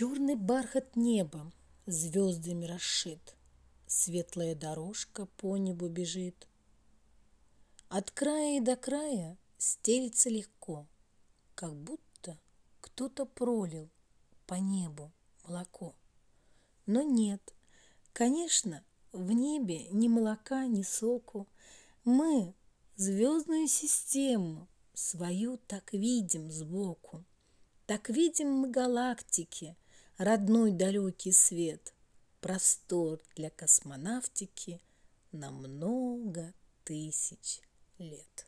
Черный бархат неба звездами расшит, Светлая дорожка по небу бежит. От края и до края стелится легко, Как будто кто-то пролил по небу молоко. Но нет, конечно, в небе ни молока, ни соку. Мы звездную систему свою так видим сбоку. Так видим мы галактики, родной далекий свет, Простор для космонавтики на много тысяч лет.